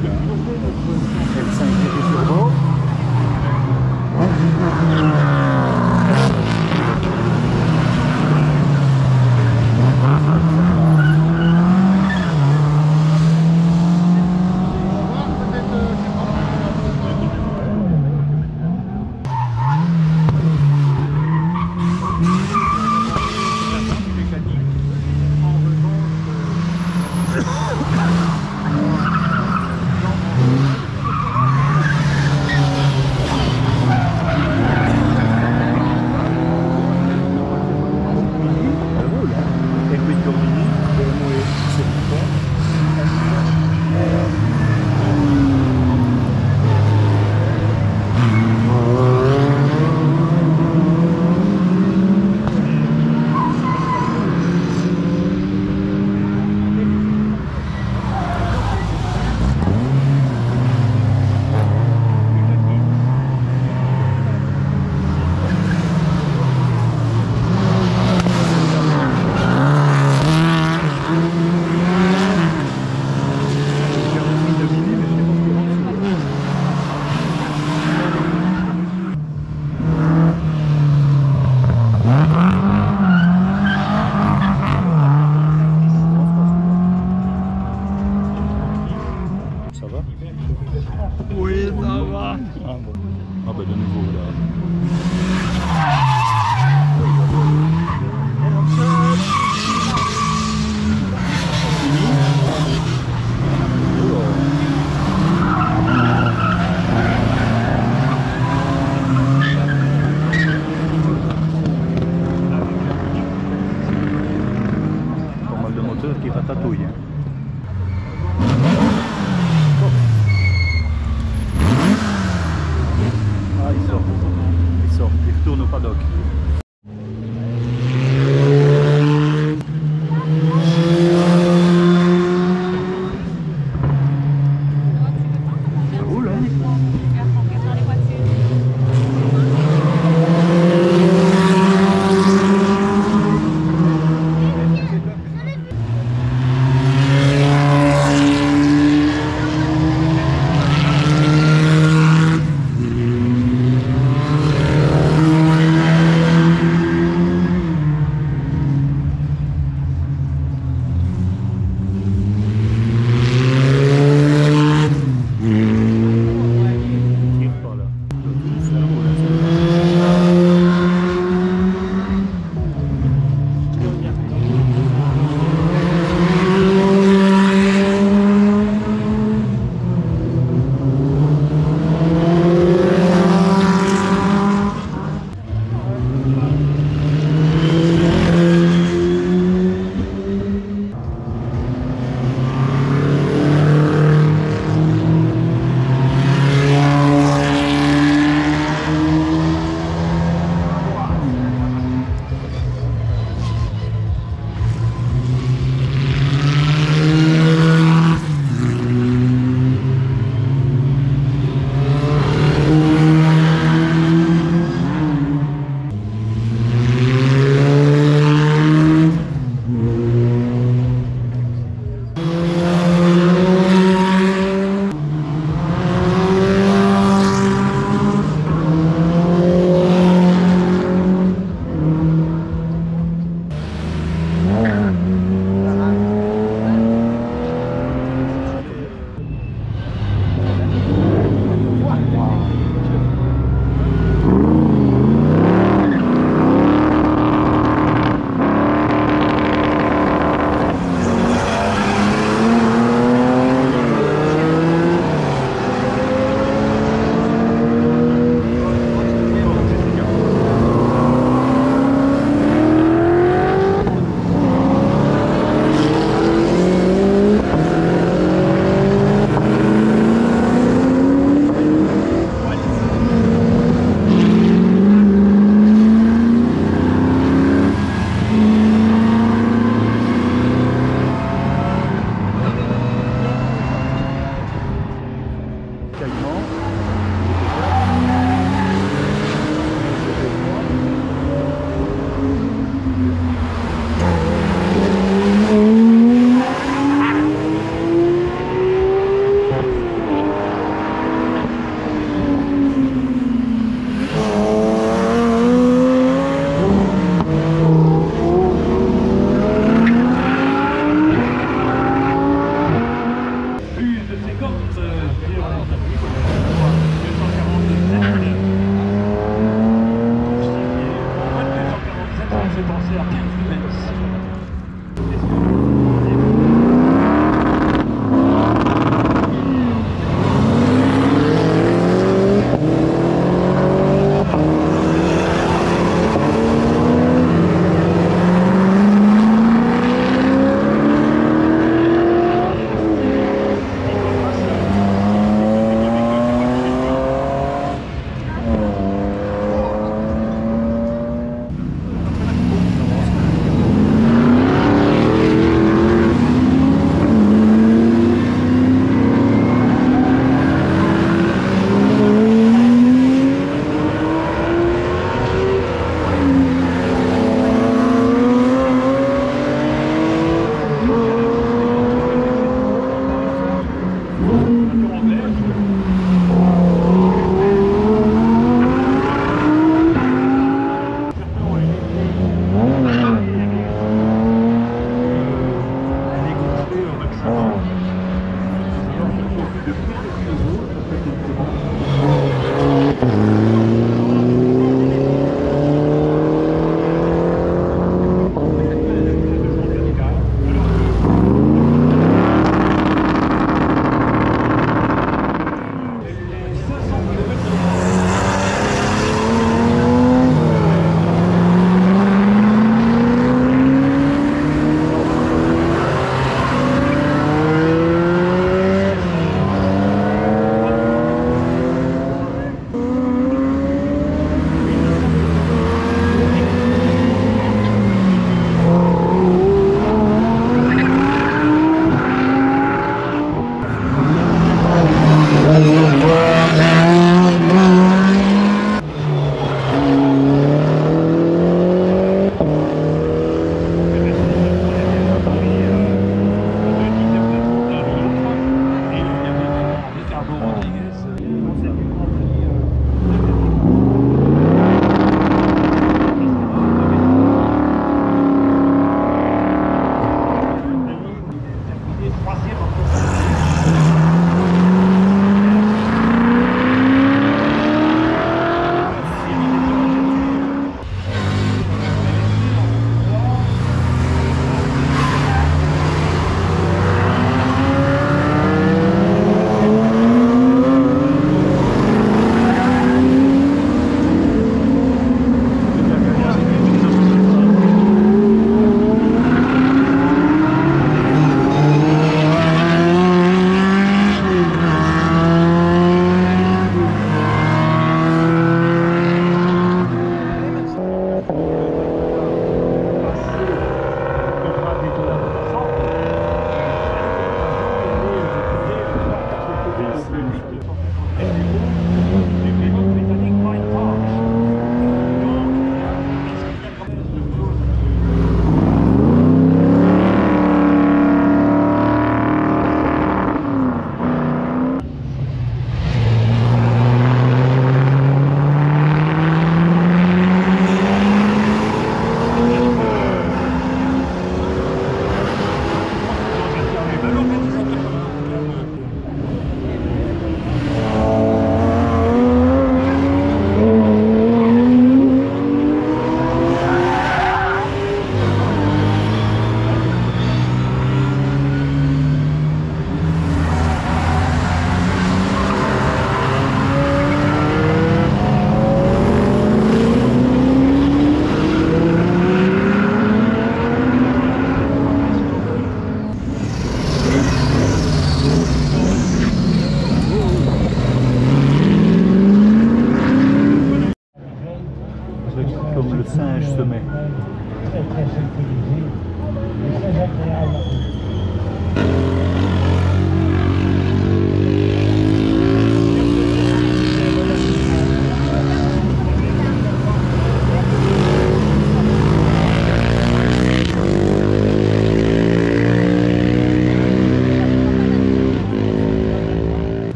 Quels sont les quoi Oui, ça va. Ah, bon. Ah, bah, de nouveau, là.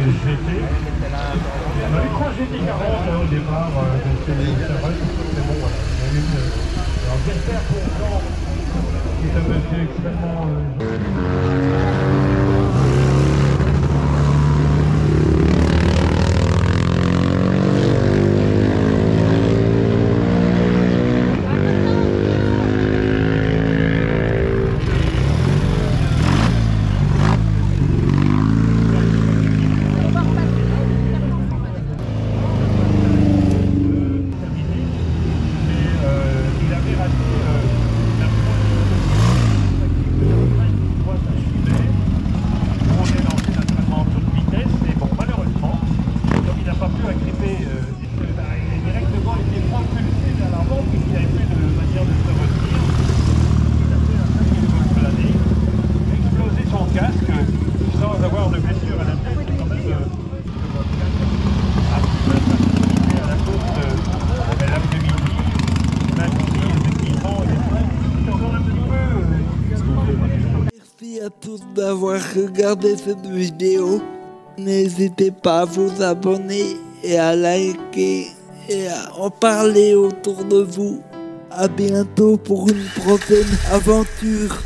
GT. On avait trois GT40 au départ, donc c'est vrai c'est bon, voilà. Alors j'espère pour le temps que ça peut être extrêmement... tous d'avoir regardé cette vidéo. N'hésitez pas à vous abonner et à liker et à en parler autour de vous. À bientôt pour une prochaine aventure.